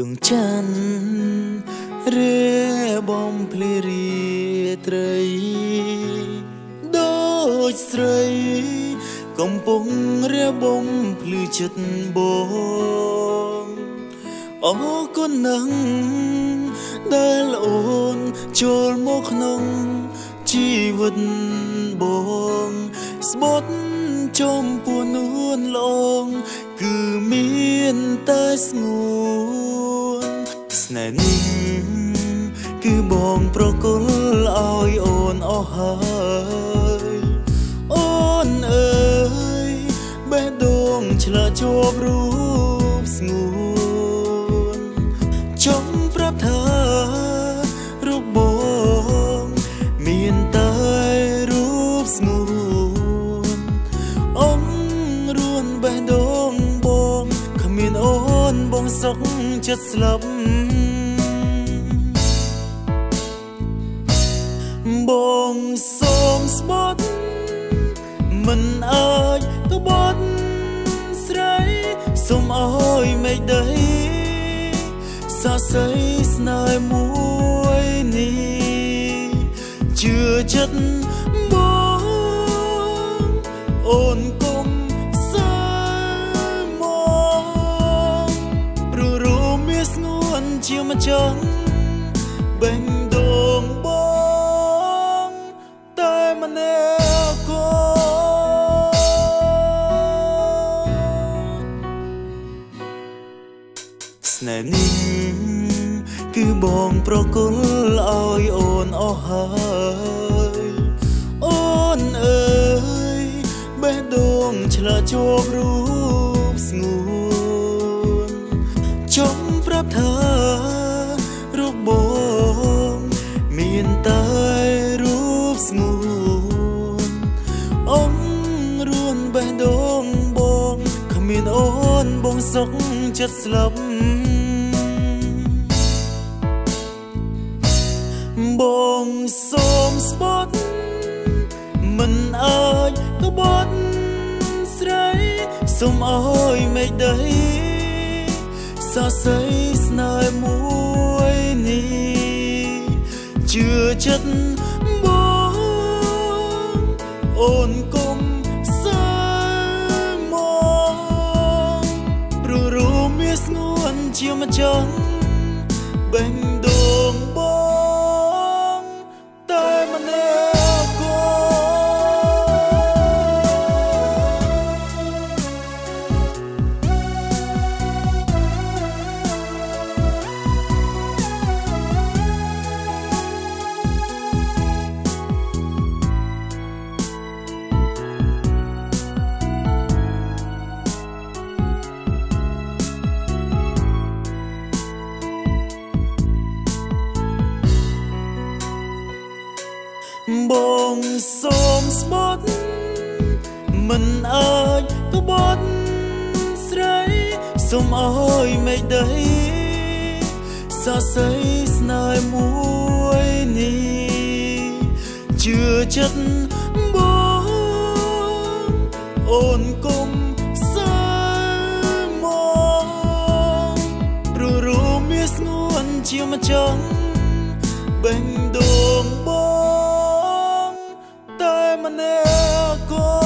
ដងច័ន្ទរាបំភ្លីរីត្រីដូចស្រី កំពុងរាបំភ្លឺចិត្តបងអរគុណណាស់ដែលអូនចូលមកក្នុងជីវិតបងស្បត់ចំពោះនួនឡងគឺមានតែស្ងួន ស្នេហ៍នេះគឺបងប្រគល់ឲ្យអូនអស់ហើយអូនអើយបេះដូងឆ្លាជាប់រូបស្ងួនចង់ប្រាប់ថារូបបងមានតែរូបស្ងួនអងរួនបេះដូងបងគ្មានអូនបងសុខចិត្តស្លាប់ ងសូមស្បត់មិនអាចក្បត់ស្រីសូមអើយមេឃដីសរសៃស្នេហ៍មួយនេះជឿចិត្តបងអូនគុំសាមកព្រោះរួមមានស្ងួនជាម្ចាស់បេះដូ ម្នាក់កូនស្នេហ៍នេះគឺបងប្រគល់ឲ្យអូនអស់ហើយអូនអើយបេះដូងឆ្លាជាប់រូបស្ងួនចង់ប្រាប់ថា មានអូនបងសុខចិត្តស្លាប់បងសូមស្បត់មិនអាចក្បត់ស្រីសូមអើយមេឃដីសរសៃស្នេហ៍មួយនេះជឿចិត្តបងអូនគុំសា នជាម្បងសូមស្បត់មិនអាចក្បត់ស្រីសូមអើយមេឃដីសរសៃស្នេហ៍មួយនេះជឿចិត្តបងអូនគុំសាមកព្រោះរួមមានស្ងួនជាម្ចាស់បេះដូងបង តែម្នាក់កូន